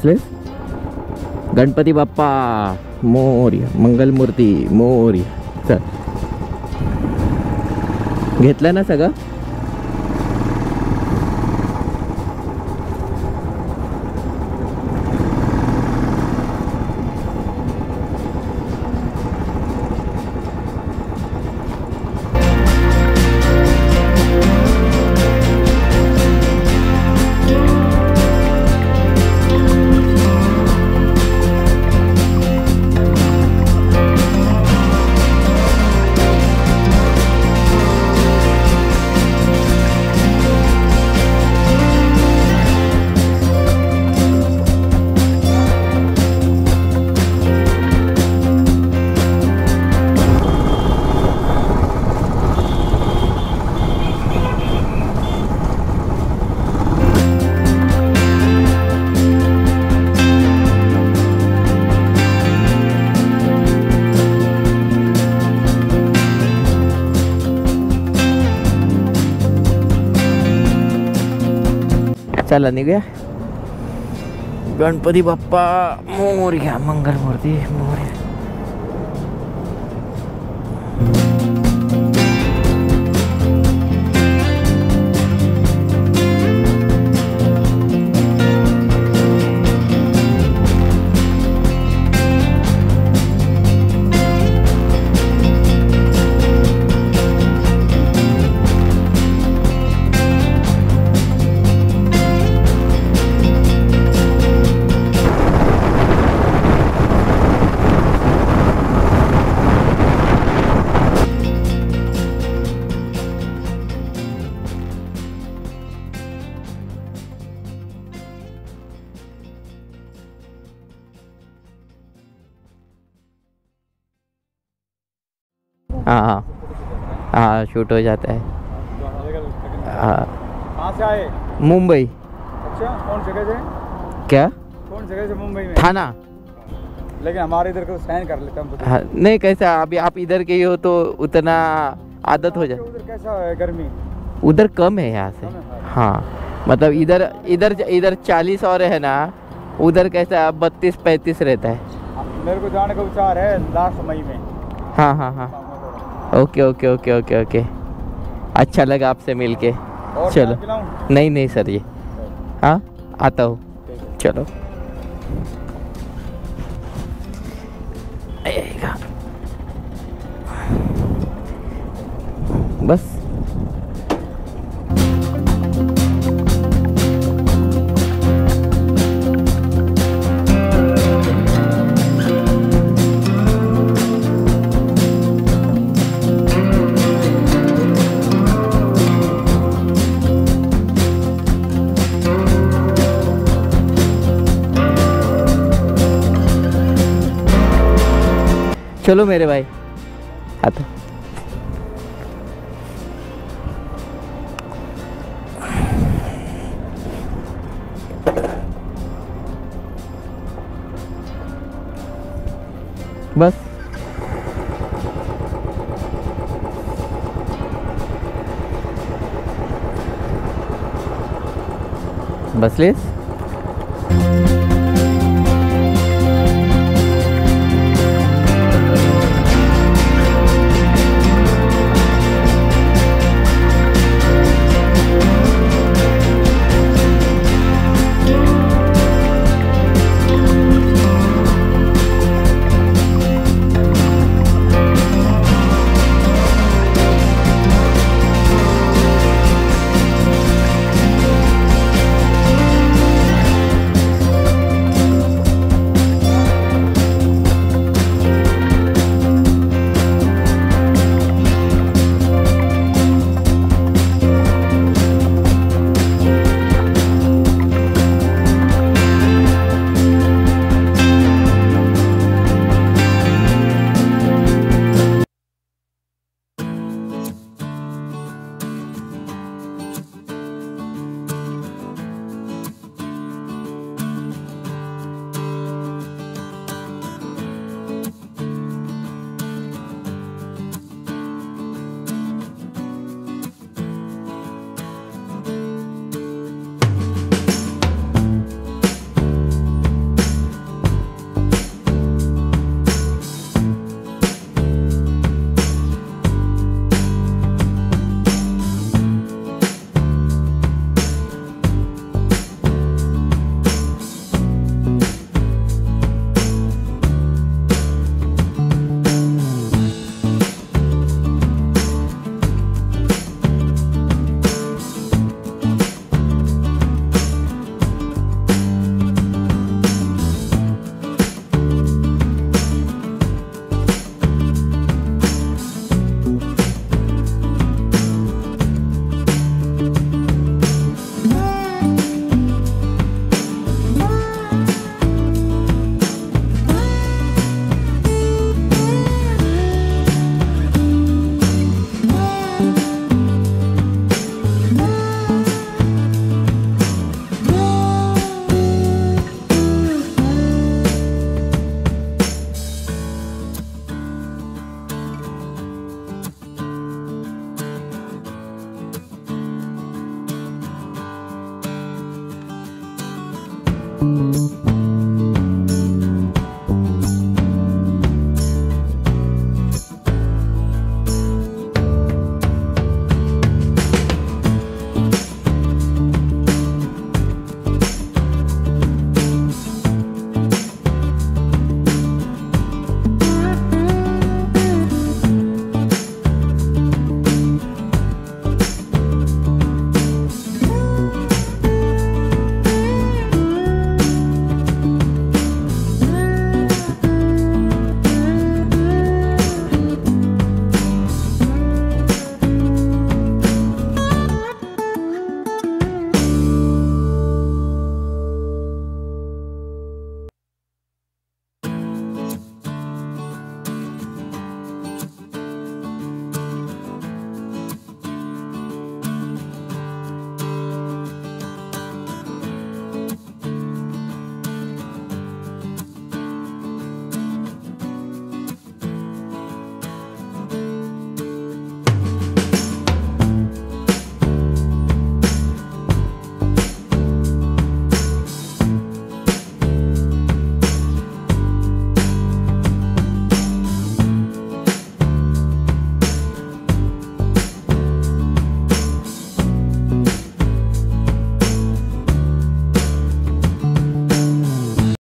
बसलेस गणपति बाप्पा मोर्या मंगलमूर्ती मोर्य चल घेतलं ना सगळं चला गणपती बाप्पा मोर्या मंगलमूर्ती मोर्या हाँ हाँ। हाँ शूट हो जाता है। हाँ। मुंबई। अच्छा कौन जगह से? क्या? कौन जगह से मुंबई में? थाना। लेकिन हमारे इधर को साइन कर लेते हम तो। हाँ, नहीं कैसा? अभी आप इधर के ही हो तो उतना आदत हो जाए उधर कैसा है गर्मी? उधर कम है यहाँ से। हाँ मतलब इधर इधर इधर चालीस और है ना उधर कैसा बत्तीस पैंतीस रहता है। हाँ, मेरे को जाने का विचार है लास्ट मई में। हाँ हाँ हाँ है। Okay okay okay okay okay अच्छा लगा आपसे मिल के चलो। नहीं नहीं सर ये। हाँ? आता हूँ। चलो। बस। चलो मेरे भाई। आता बस। बसलेस